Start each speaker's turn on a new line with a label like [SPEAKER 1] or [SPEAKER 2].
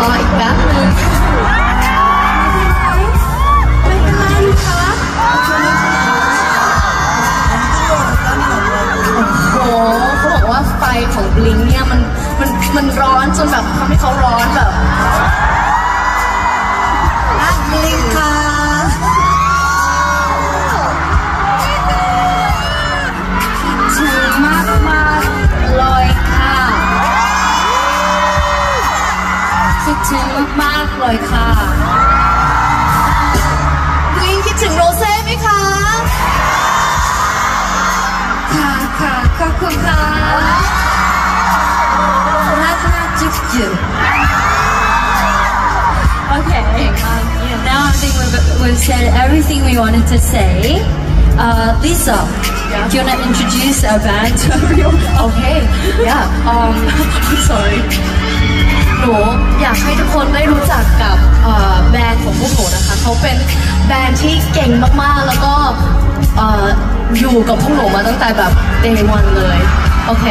[SPEAKER 1] รออีกแป๊บนึงไม่เป็นไรคะโอ้โหเขาบอกว่าไฟของบลิงเนี่ยมันมันมันร้อนจนแบบทำให้เขา ถึงมากๆเลยค่ะลิงคิดถึงโรเซ่ไหมคะ ค่ะค่ะขอบคุณค่ะรักมากจุ๊บจุ๊บ
[SPEAKER 2] Okay. Now I think we've, we've said everything we wanted to say. Uh, Lisa, do you want to introduce our band to everyone?
[SPEAKER 1] Okay yeah um I'm sorry เขาเป็นแบรนด์ที่เก่งมากๆ แล้วก็เอ่ออยู่กับพวกหนูมาตั้งแต่แบบ day one เลย โอเค